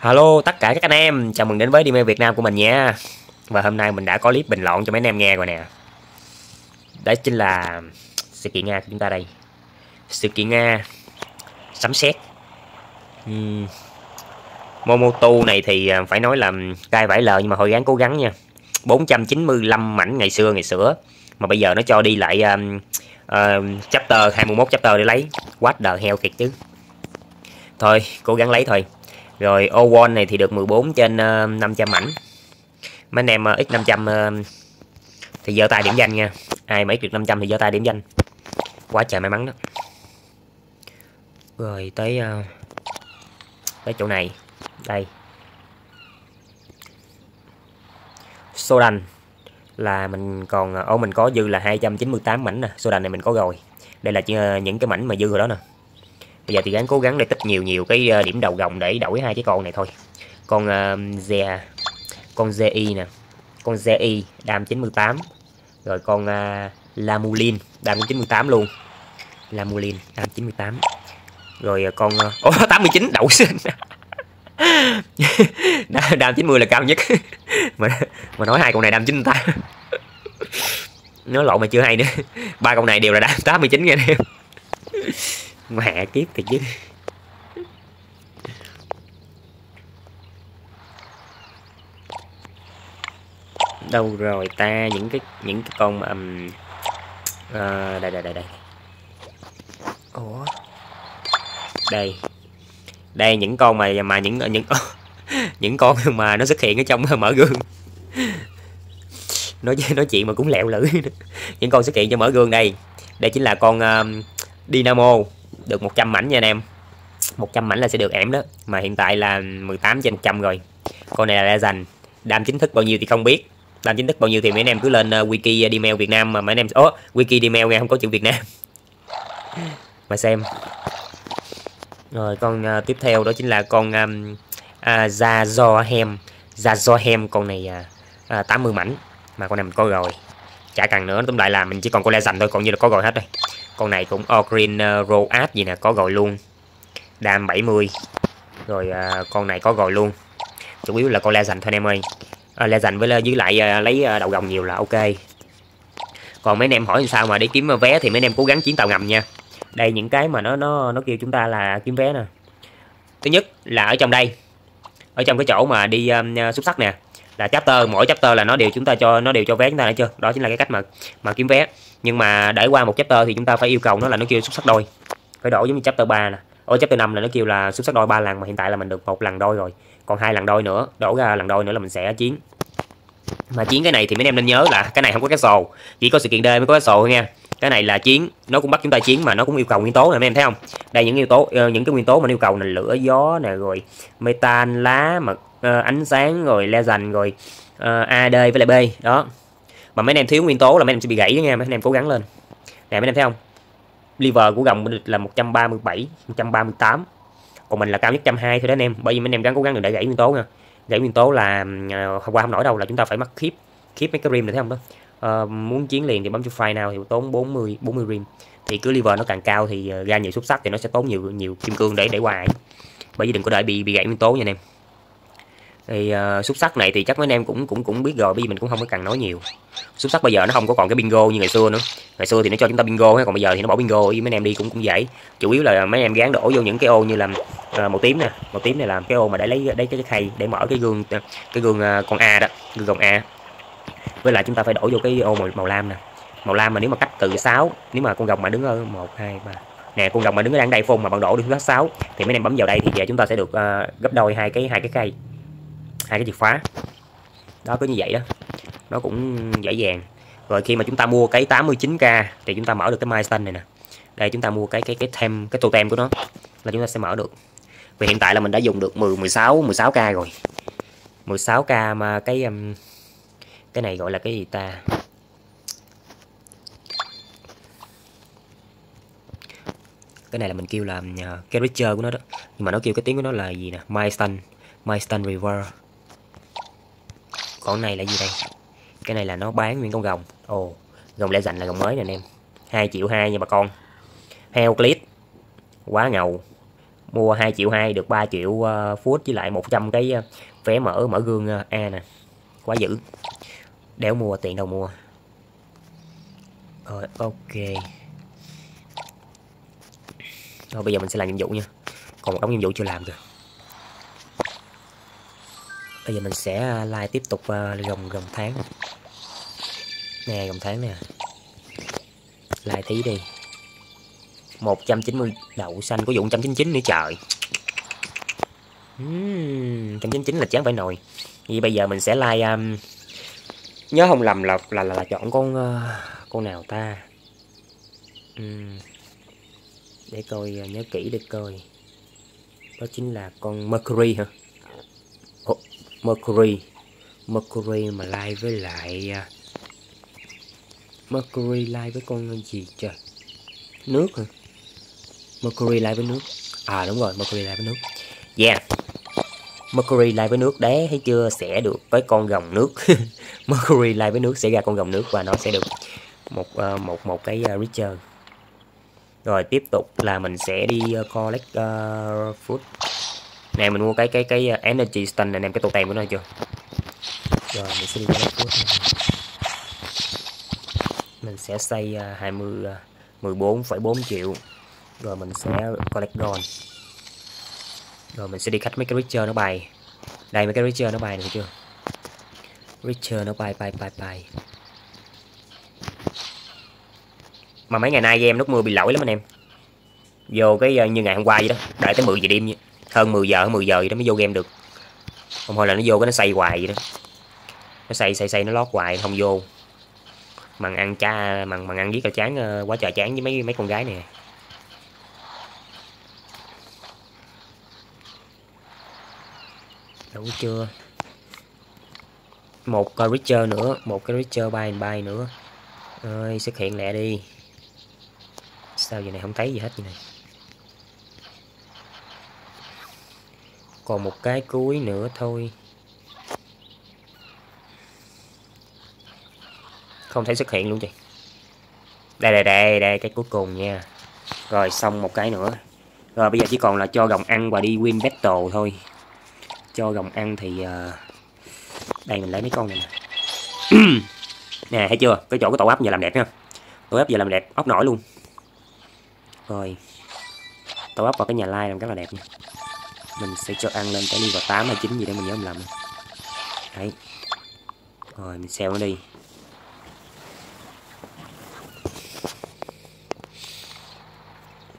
Hello tất cả các anh em, chào mừng đến với Dime Việt Nam của mình nha. Và hôm nay mình đã có clip bình luận cho mấy anh em nghe rồi nè. Đó chính là sự kiện Nga của chúng ta đây. Sự kiện Nga Sấm sét. Uhm. Momoto này thì à, phải nói là cai vải lờ nhưng mà hơi gắng cố gắng nha. 495 mảnh ngày xưa ngày xưa Mà bây giờ nó cho đi lại um, uh, chapter 21 chapter để lấy. What the hell thiệt chứ. Thôi cố gắng lấy thôi rồi O1 này thì được 14 trên ờ, uh, 500 mảnh. Mấy anh em uh, X500 uh, thì giơ tay điểm danh nha. Ai mấy được 500 thì giơ tay điểm danh. Quá trời may mắn đó. Rồi tới uh, Tới chỗ này. Đây. Sodan là mình còn ờ, ô mình có dư là 298 mảnh nè. Sodan này mình có rồi. Đây là những cái mảnh mà dư rồi đó nè bây giờ thì gắng cố gắng để tích nhiều nhiều cái ờ, điểm đầu gồng để đổi hai cái con này thôi. Con uh, Z con zi nè. Con zi đam 98 rồi con uh, lamulin đam 98 luôn. Lamulin đam 98 rồi uh, con uh, oh, 89 đậu sinh đam 90 là cao nhất. Mà mà nói hai con này đam 98 nó lộn mà chưa hay nữa. Ba con này đều là đam 89 nha anh em mẹ kiếp thì chứ đâu rồi ta? Những cái những cái con um, à, đây đây đây đây. Ủa? Đây. Đây những con mà mà những những những con mà nó xuất hiện ở trong mở gương. Nói nói chuyện mà cũng lẹo lưỡi những con xuất hiện trong mở gương đây. Đây chính là con um, Dynamo được 100 mảnh nha anh em. 100 mảnh là sẽ được ẻm đó. Mà hiện tại là 18 trên 100 rồi. Con này là Legend dành đam chính thức bao nhiêu thì không biết. Đam chính thức bao nhiêu thì mấy anh em cứ lên uh, wiki ờ, Dmail Việt Nam mà mấy anh em ố wiki Dmail nghe không có chữ Việt Nam. Mà xem. Rồi con uh, tiếp theo đó chính là con um, uh, à, Zazohem Zazohem con này uh, uh, 80 mảnh. Mà con này mình có rồi. Chả cần nữa. Tóm lại là mình chỉ còn con dành thôi còn như là có rồi hết rồi con này cũng Green ờ, Road gì nè có gọi luôn. Đam 70 rồi uh, con này có gọi luôn. Chủ yếu là con le dành thôi em ơi. À, le dành với ờ, dưới lại uh, lấy uh, đầu gồng nhiều là ok. Còn mấy anh em hỏi sao mà để kiếm vé thì mấy anh em cố gắng chiến tàu ngầm nha. Đây những cái mà nó nó nó kêu chúng ta là kiếm vé nè. Thứ nhất là ở trong đây. Ở trong cái chỗ mà đi um, xuất sắc nè là chapter mỗi chapter là nó đều chúng ta cho nó đều cho vé chúng ta đã chưa? Đó chính là cái cách mà mà kiếm vé. Nhưng mà để qua một chapter thì chúng ta phải yêu cầu nó là nó kêu xuất sắc đôi. Phải đổi giống như chapter 3 nè. Ở chapter 5 là nó kêu là xuất sắc đôi ba lần mà hiện tại là mình được một lần đôi rồi. Còn hai lần đôi nữa đổ ra lần đôi nữa là mình sẽ chiến. Mà chiến cái này thì mấy em nên nhớ là cái này không có cái sồ chỉ có sự kiện D mới có cái sồ thôi nha. Cái này là chiến nó cũng bắt chúng ta chiến mà nó cũng yêu cầu nguyên tố này mấy em thấy không? Đây những yếu tố uh, những cái nguyên tố mà yêu cầu là lửa gió nè rồi metan lá mật uh, ánh sáng rồi legend rồi ờ, uh, ad với lại b. Đó. Mà mấy anh em thiếu nguyên tố là mấy anh em sẽ bị gãy đó nha mấy anh em cố gắng lên. Nè mấy anh em thấy không? Liver của gồng là 137 138 còn mình là cao nhất 120 thôi đó anh em bởi vì mấy anh em gắng cố gắng đừng để gãy nguyên tố nha. Gãy nguyên tố là uh, hôm qua không nổi đâu là chúng ta phải mắc khiếp khiếp mấy cái rim này thấy không đó? Uh, muốn chiến liền thì bấm cho file nào thì tốn 40 40 rim. Thì cứ liver nó càng cao thì ra nhiều xuất sắc thì nó sẽ tốn nhiều nhiều kim cương để để hoài. Bởi vì đừng có đợi bị bị gãy nguyên tố nha anh em thì ờ, uh, xúc sắc này thì chắc mấy anh em cũng cũng cũng biết rồi bây vì mình cũng không có cần nói nhiều. Xúc sắc bây giờ nó không có còn cái bingo như ngày xưa nữa. Ngày xưa thì nó cho chúng ta bingo còn bây giờ thì nó bỏ bingo với mấy anh em đi cũng cũng vậy. chủ yếu là mấy anh em gán đổ vô những cái ô như là uh, ờ, màu tím nè màu tím này làm cái ô mà để lấy đấy cái khay để mở cái gương ờ, cái gương uh, con a đó gương gồng a. Với lại chúng ta phải đổ vô cái ô màu, màu lam nè. Màu lam mà nếu mà cách từ 6 nếu mà con rồng mà đứng ở một hai ba nè con rồng mà đứng ở đang đây phun mà bạn đổ được thứ sáu thì mấy anh em bấm vào đây thì về chúng ta sẽ được uh, gấp đôi hai cái hai cái cây hai cái chìa khóa. Đó cứ như vậy đó. Nó cũng dễ dàng. Rồi khi mà chúng ta mua cái 89k thì chúng ta mở được cái milestone này nè. Đây chúng ta mua cái cái cái thêm cái totem của nó là chúng ta sẽ mở được. Vì hiện tại là mình đã dùng được 10 16 16k rồi. 16k mà cái um, cái này gọi là cái gì ta? Cái này là mình kêu là uh, cái richer của nó đó. Nhưng mà nó kêu cái tiếng của nó là gì nè? Milestone. Milestone river còn này là gì đây? Cái này là nó bán nguyên con gồng. Ồ gồng lẽ dành là gồng mới nè anh em. Hai triệu hai nha bà con. Heo clip quá ngầu. Mua 2 triệu 2 được 3 triệu uh, foot với lại 100 cái uh, vé mở mở gương uh, A nè. Quá dữ. Đéo mua tiền đâu mua? Rồi ok. Rồi bây giờ mình sẽ làm nhiệm vụ nha. Còn một đống nhiệm vụ chưa làm kìa bây giờ mình sẽ à, like tiếp tục à, gồng gồng tháng. Nè gồng tháng nè. Like tí đi. 190 đậu xanh của vụ 199 nữa trời. Uhm, 199 là chán phải nồi. Vậy bây giờ mình sẽ like um, nhớ không lầm là là là, là chọn con uh, con nào ta? Uhm, để coi uh, nhớ kỹ để coi. Đó chính là con Mercury hả? Mercury. Mercury mà like với lại uh, Mercury like với con gì trời nước hả? Mercury like với nước. À đúng rồi Mercury lai với nước. Yeah. Mercury lai với nước đấy thấy chưa? Sẽ được với con rồng nước. Mercury lai với nước sẽ ra con rồng nước và nó sẽ được một uh, một một cái à, uh, Richer rồi tiếp tục là mình sẽ đi uh, collect uh, food nè mình mua cái cái cái uh, energy stone này em cái tô tem của nó chưa? Rồi mình sẽ đi collect food mình sẽ xây uh, 20 uh, 14,4 triệu. Rồi mình sẽ collect gold. Rồi mình sẽ đi khách mấy cái richer nó bay. Đây mấy cái richer nó bay được chưa? Richer nó bay bay bay bay. Mà mấy ngày nay game nước mưa bị lỗi lắm anh em. Vô cái ờ, như ngày hôm qua vậy đó đợi tới 10 giờ đêm hơn 10 giờ, hơn 10 giờ vậy đó mới vô game được. Không thôi là nó vô cái nó xây hoài vậy đó. Nó xây xây xây nó lót hoài không vô. Mằng ăn cha mằng mằng ăn giết là chán ờ, quá trời chán với mấy mấy con gái nè đủ chưa? Một cái Richer nữa, một cái Richer bay bay nữa. Ơi, xuất hiện lẹ đi. Sao giờ này không thấy gì hết vậy này? Còn một cái cuối nữa thôi. Không thấy xuất hiện luôn chị. Đây đây đây đây cái cuối cùng nha. Rồi xong một cái nữa. Rồi bây giờ chỉ còn là cho gồng ăn và đi win battle thôi. Cho gồng ăn thì uh, đây mình lấy mấy con này nè. Nè thấy chưa? Cái chỗ cái tổ ấp giờ làm đẹp nha. Tổ ấp giờ làm đẹp ốc nổi luôn. Rồi tổ ấp vào cái nhà lai làm rất là đẹp nha mình sẽ cho ăn lên tới level 8 hay 9 gì để mình nhớ mình làm đấy. Rồi mình xeo nó đi.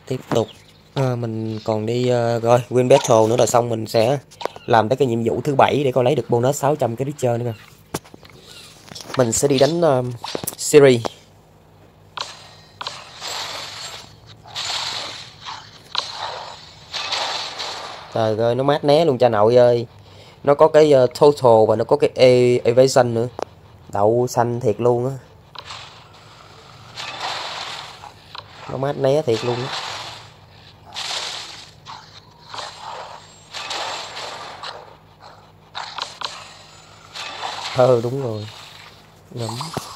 Tiếp tục. À, mình còn đi uh, rồi win battle nữa là xong mình sẽ làm tới cái nhiệm vụ thứ bảy để coi lấy được bonus 600 cái Richter nữa mình sẽ đi đánh uh, series. Trời ơi nó mát né luôn cha nội ơi. Nó có cái uh, total và nó có cái e evasion nữa. Đậu xanh thiệt luôn á. Nó mát né thiệt luôn á. Ờ đúng rồi. Ngấm đi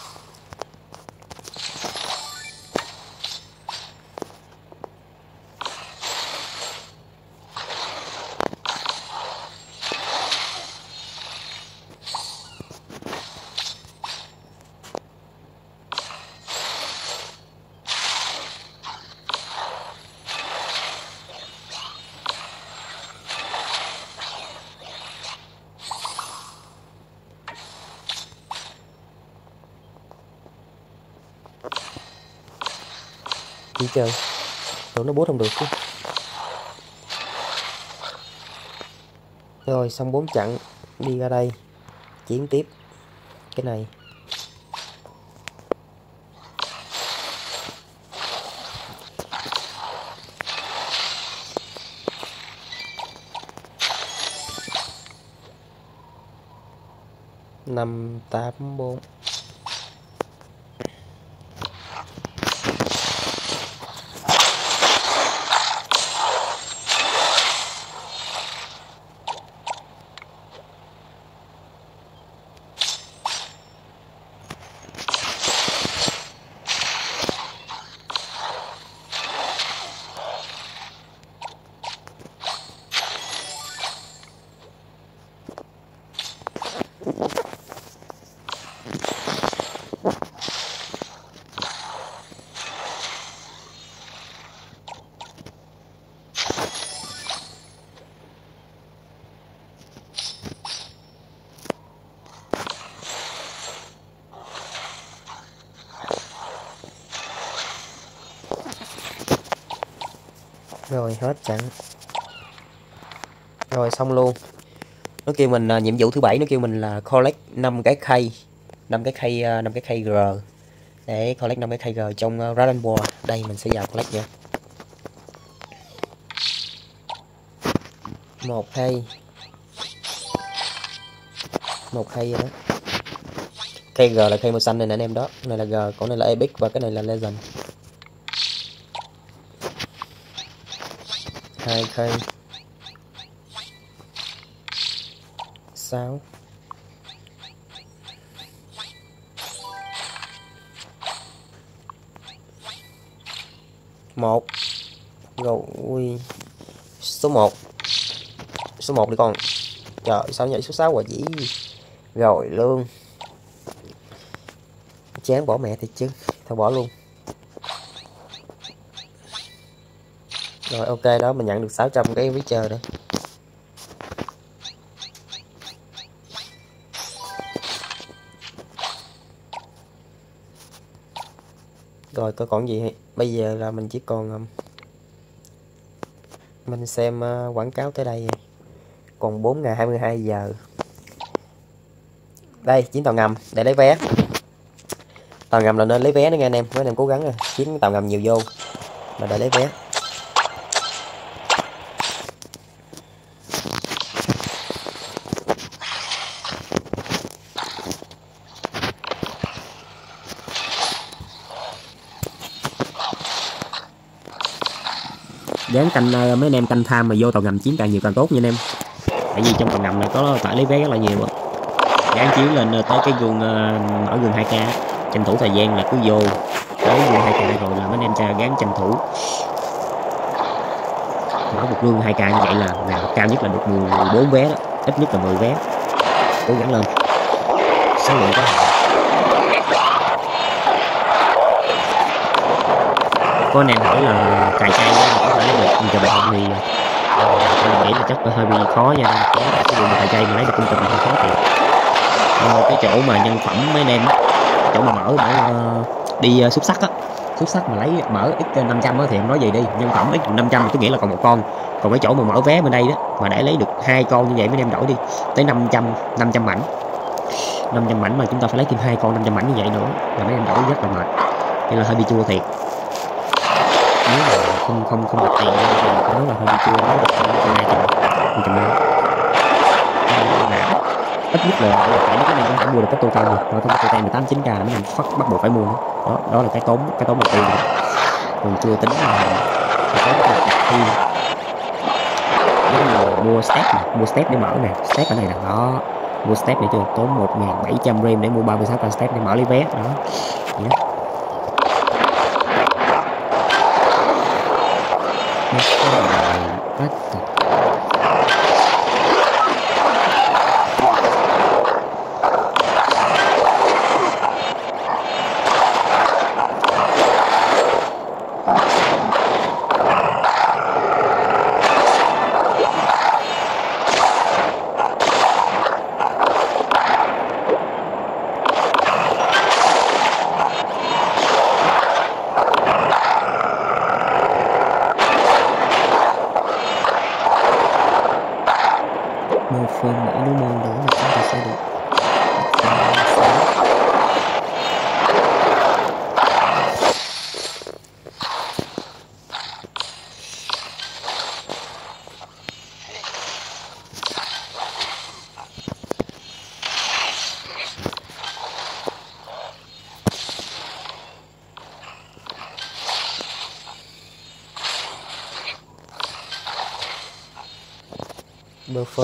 chơi. Tưởng nó bút không được chứ. Rồi, xong bốn chặn đi ra đây. Chiến tiếp. Cái này. Năm, tám, bốn. Rồi hết trận. Rồi xong luôn. Nó kêu mình uh, nhiệm vụ thứ bảy nó kêu mình là collect 5 cái khay 5 cái khay à, uh, 5 cái khay g để collect 5 cái khay g trong à, uh, Dragon Ball đây mình sẽ vào collect nha. Một khay. Một khay rồi đó. Khay g là khay màu xanh này nè anh em đó. Này là g còn này là epic và cái này là legend. Hai cây sáu. Một. Rồi số 1 số 1 đi con. Trời, sao nhảy số 6 quả gì rồi luôn chán bỏ mẹ thì chứ. Thôi bỏ luôn. Rồi, ok, đó, mình nhận được 600 cái voucher đây rồi có còn gì bây giờ là mình chỉ còn um, mình xem ờ, quảng cáo tới đây. Còn 4 ngày 22 giờ. Đây chiến tàu ngầm, để lấy vé. Tàu ngầm là nên lấy vé nữa nha anh em, mấy anh em cố gắng rồi. Kiếm tàu ngầm nhiều vô, mà để lấy vé. Dán canh ờ, mấy anh em canh tham mà vô tàu ngầm chiếm càng nhiều càng tốt nha anh em. Tại vì trong tàu ngầm này có phải lấy vé rất là nhiều á dán chiếu lên ờ, tới cái gương ờ, ở gương 2k tranh thủ thời gian là cứ vô tới gương 2k rồi là mấy anh em cha gán tranh thủ. Mở một gương 2k như vậy là nào cao nhất là được 14 vé đó, ít nhất là 10 vé. Cố gắng lên. Số lượng có hạn có anh em hỏi là cài cây có thể lấy được cung trà bạc thì ờ, tôi nghĩ là chắc hơi bị khó nha. Cái sử dụng cài cây mà lấy được cung trà bạc hơi khó thiệt. Ờ, cái chỗ mà nhân phẩm mấy anh em chỗ mà mở mở ờ, đi xuất xúc sắc á. Xúc sắc mà lấy mở x 500 đó thì em nói gì đi. Nhân phẩm x 500 tôi nghĩ là còn một con. Còn cái chỗ mà mở vé bên đây đó mà để lấy được hai con như vậy mấy em đổi đi. Tới 500 500 mảnh. 500 mảnh mà chúng ta phải lấy thêm hai con 500 mảnh như vậy nữa là mấy em đổi rất là mệt. Nên là hơi bị chua thiệt nếu mà không không không được tiền thì cũng rất là hơn chưa nói được hai trăm hai trăm là ít nhất là phải cái này cũng phải mua được cái tô tay rồi rồi cái tô tan 18 9 k mấy em phát bắt buộc phải mua. Nữa đó đó là cái tốn cái tốn đầu tiên còn chưa tính là cái tốn đặt thêm nếu mua step này, mua step để mở nè step ở này là đó, mua step để chưa tốn 1700 rem để mua 36 k step để mở lấy vé. Đó vậy đó What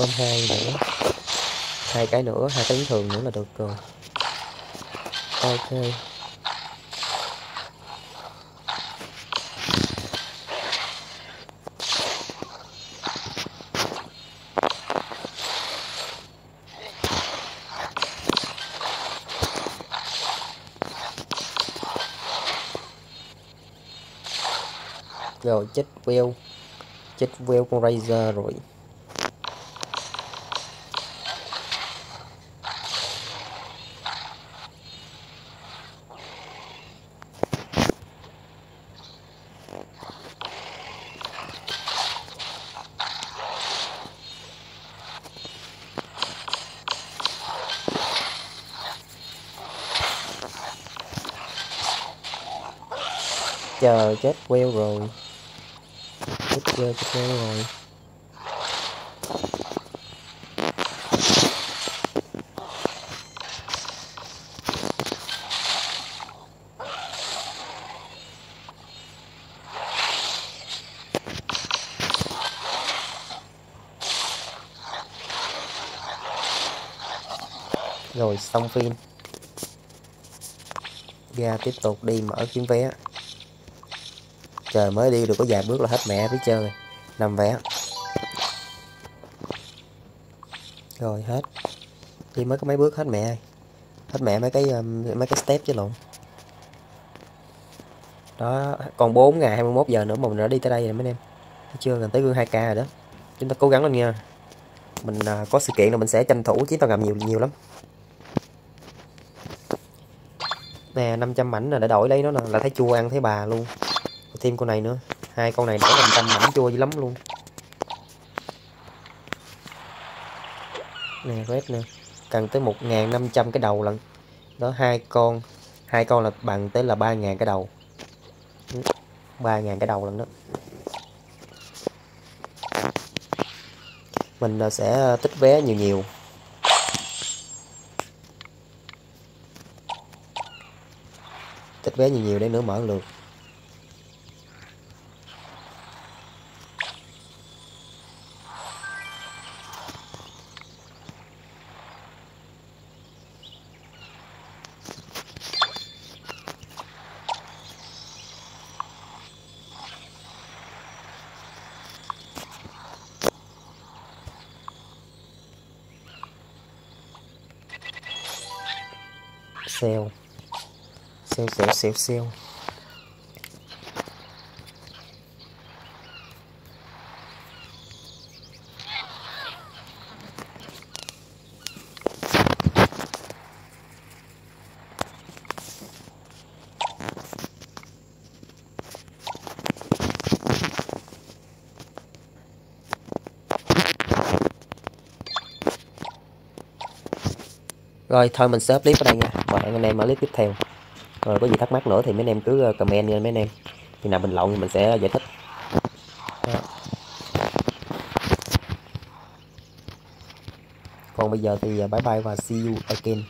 form hai nữa hai cái nữa, hai cái thường nữa là được rồi. Ok. Rồi, chết view chết view con razor rồi. Chờ chết queo rồi. Chết queo chết queo rồi. Rồi xong phim. Ra tiếp tục đi mở kiếm vé trời, mới đi được có vài bước là hết mẹ với chơi. Nằm vé rồi, hết. Đi mới có mấy bước hết mẹ hết mẹ mấy cái um, mấy cái step chứ lộn. Đó, còn 4 ngày 21 giờ nữa mà mình đã đi tới đây rồi mấy em. Thấy chưa, gần tới gương 2k rồi đó. Chúng ta cố gắng lên nha. Mình à, có sự kiện là mình sẽ tranh thủ chiến tàu ngầm nhiều nhiều lắm. Nè 500 mảnh là để đổi lấy nó nè, là thấy chua ăn thấy bà luôn thêm con này nữa. Hai con này đổi 500 mảnh chua dữ lắm luôn. Nè, red nè. Cần tới 1.500 cái đầu lận. Đó, hai con. Hai con là bằng tới là 3.000 cái đầu. 3.000 cái đầu lận đó. Mình ờ, sẽ ờ, tích vé nhiều nhiều. Tích vé nhiều nhiều để nữa mở lượt. Xèo xèo xèo xèo xèo rồi thôi mình sẽ clip ở đây nha và hẹn anh em ở clip tiếp theo. Rồi có gì thắc mắc nữa thì mấy anh em cứ ờ, comment nha mấy anh em. Khi nào bình luận thì mình sẽ giải thích. Còn bây giờ thì ờ, bye bye và see you again.